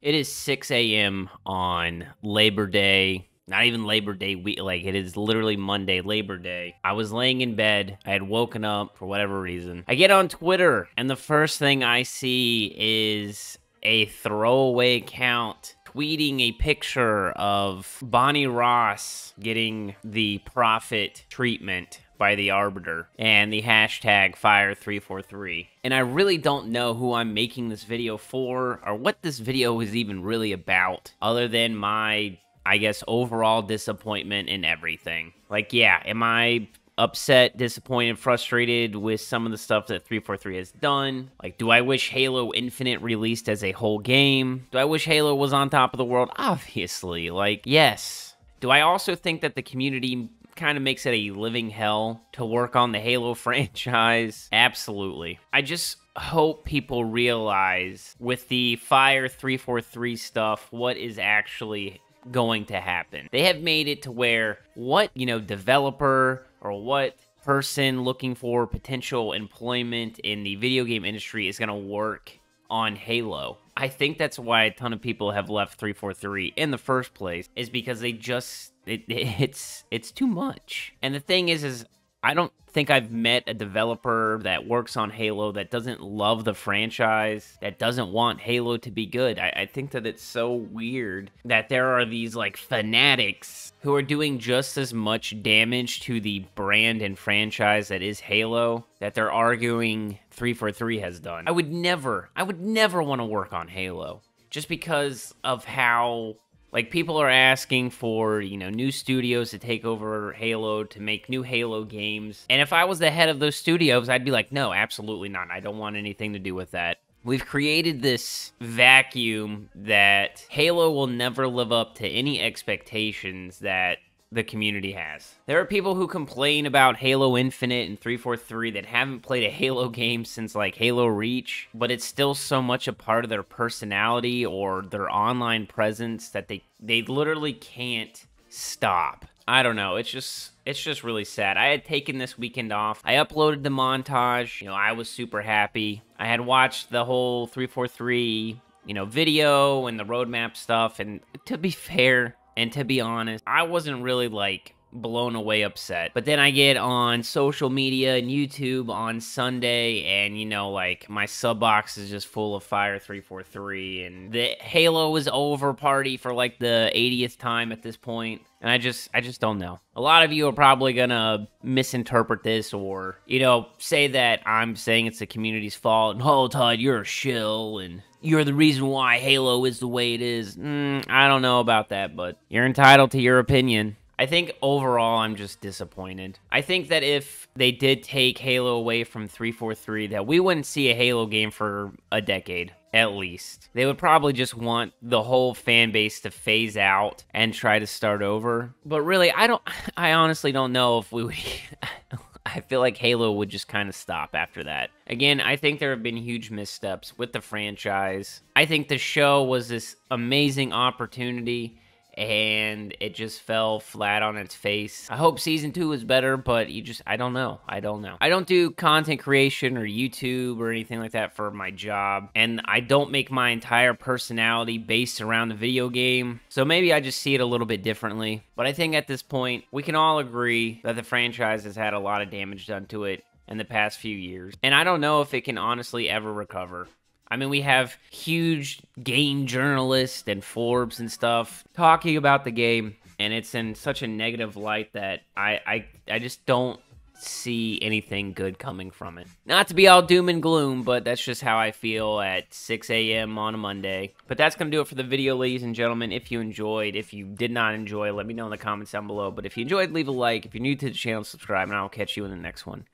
It is 6 a.m. on Labor Day. Not even Labor Day week. Like, it is literally Monday, Labor Day. I was laying in bed. I had woken up for whatever reason. I get on Twitter, and the first thing I see is a throwaway account tweeting a picture of Bonnie Ross getting the Prophet treatment by the Arbiter and the hashtag Fire343. And I really don't know who I'm making this video for or what this video is even really about, other than my, I guess, overall disappointment in everything. Like, yeah, am I upset, disappointed, frustrated with some of the stuff that 343 has done. Like, do I wish Halo Infinite released as a whole game? Do I wish Halo was on top of the world? Obviously. Like, yes. Do I also think that the community kind of makes it a living hell to work on the Halo franchise? Absolutely. I just hope people realize with the Fire 343 stuff what is actually going to happen. They have made it to where what, you know, developer or what person looking for potential employment in the video game industry is going to work on Halo. I think that's why a ton of people have left 343 in the first place is because they just it, it's it's too much. And the thing is is I don't think I've met a developer that works on Halo that doesn't love the franchise, that doesn't want Halo to be good. I, I, think that it's so weird that there are these like fanatics who are doing just as much damage to the brand and franchise that is Halo that they're arguing 343 has done. I would never, I would never want to work on Halo just because of how like people are asking for, you know, new studios to take over Halo to make new Halo games. And if I was the head of those studios, I'd be like, "No, absolutely not. I don't want anything to do with that." We've created this vacuum that Halo will never live up to any expectations that the community has. There are people who complain about Halo Infinite and 343 that haven't played a Halo game since like Halo Reach, but it's still so much a part of their personality or their online presence that they they literally can't stop. I don't know. It's just it's just really sad. I had taken this weekend off. I uploaded the montage. You know, I was super happy. I had watched the whole 343 you know, video and the roadmap stuff. And to be fair, and to be honest, I wasn't really like blown away upset. But then I get on social media and YouTube on Sunday, and you know, like my sub box is just full of Fire 343, and the Halo is over party for like the 80th time at this point. And I just, I just don't know. A lot of you are probably gonna misinterpret this, or you know, say that I'm saying it's the community's fault. And oh, Todd, you're a shill, and you're the reason why Halo is the way it is. Mm, I don't know about that, but you're entitled to your opinion. I think overall I'm just disappointed. I think that if they did take Halo away from 343 that we wouldn't see a Halo game for a decade at least. They would probably just want the whole fan base to phase out and try to start over. But really, I don't I honestly don't know if we would I feel like Halo would just kind of stop after that. Again, I think there have been huge missteps with the franchise. I think the show was this amazing opportunity and it just fell flat on its face. I hope season two is better, but you just, I don't know. I don't know. I don't do content creation or YouTube or anything like that for my job, and I don't make my entire personality based around the video game, so maybe I just see it a little bit differently. But I think at this point, we can all agree that the franchise has had a lot of damage done to it in the past few years. And I don't know if it can honestly ever recover. I mean, we have huge game journalists and Forbes and stuff talking about the game, and it's in such a negative light that I, I, I just don't see anything good coming from it. Not to be all doom and gloom, but that's just how I feel at 6 a.m. on a Monday. But that's going to do it for the video, ladies and gentlemen. If you enjoyed, if you did not enjoy, let me know in the comments down below. But if you enjoyed, leave a like. If you're new to the channel, subscribe, and I'll catch you in the next one.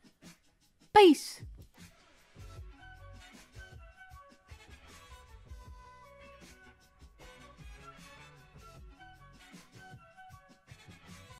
Peace!